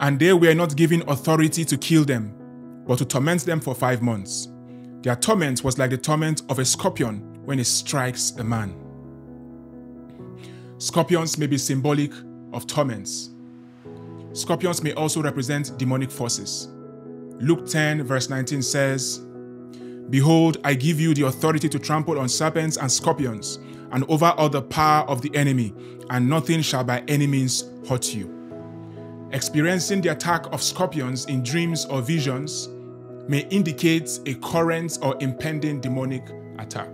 And they were not given authority to kill them, but to torment them for five months. Their torment was like the torment of a scorpion when it strikes a man. Scorpions may be symbolic of torments. Scorpions may also represent demonic forces. Luke 10, verse 19 says, Behold, I give you the authority to trample on serpents and scorpions, and over all the power of the enemy, and nothing shall by any means hurt you. Experiencing the attack of scorpions in dreams or visions may indicate a current or impending demonic attack.